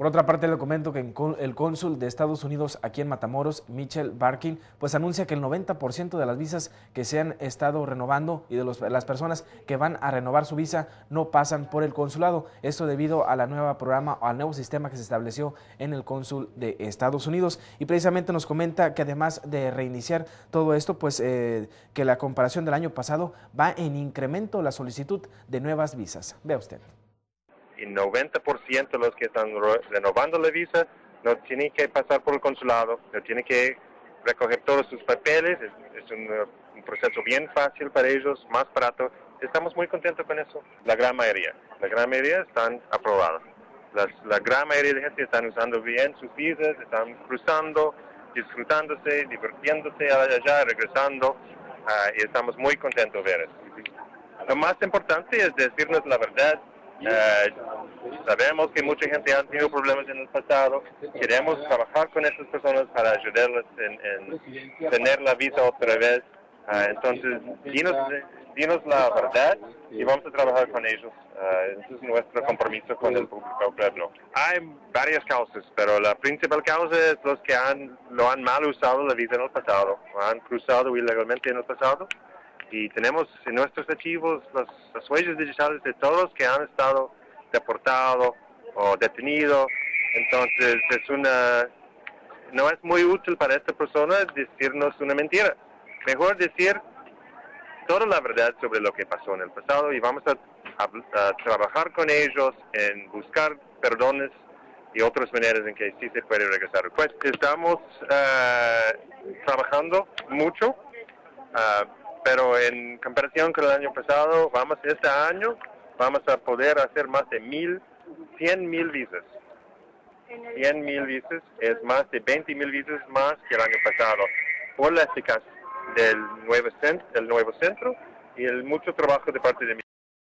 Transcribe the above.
Por otra parte, le comento que el cónsul de Estados Unidos aquí en Matamoros, Mitchell Barkin, pues anuncia que el 90% de las visas que se han estado renovando y de las personas que van a renovar su visa no pasan por el consulado. Esto debido a la nueva programa o al nuevo sistema que se estableció en el cónsul de Estados Unidos. Y precisamente nos comenta que además de reiniciar todo esto, pues eh, que la comparación del año pasado va en incremento la solicitud de nuevas visas. Vea usted y 90% de los que están renovando la visa no tienen que pasar por el consulado, no tienen que recoger todos sus papeles, es, un, proceso bien fácil para ellos, más barato. Estamos muy contentos con eso. La gran mayoría, la gran mayoría están aprobadas. la gran mayoría de gente están usando bien sus visas, están cruzando, disfrutándose, divirtiéndose allá, regresando, ah, y estamos muy contentos de ver eso. Lo más importante es decirnos la verdad, eh, sabemos que mucha gente ha tenido problemas en el pasado. Queremos trabajar con esas personas para ayudarles en, tener la visa otra vez. Eh, entonces, dinos, dinos, la verdad y vamos a trabajar con ellos. Uh, es nuestro compromiso con el público. Hay varias causas, pero la principal causa es los que han, lo han mal usado la visa en el pasado, han cruzado ilegalmente en el pasado y tenemos en nuestros archivos las, huellas digitales de todos que han estado deportados o detenidos. Entonces es una no es muy útil para esta persona decirnos una mentira. Mejor decir toda la verdad sobre lo que pasó en el pasado y vamos a, trabajar con ellos en buscar perdones y otras maneras en que sí se puede regresar. Pues estamos uh, trabajando mucho. Uh, pero en comparación con el año pasado, vamos este año, vamos a poder hacer más de mil, cien mil visas. 100 mil visas es más de 20 mil visas más que el año pasado por la eficacia del nuevo, centro, del nuevo centro y el mucho trabajo de parte de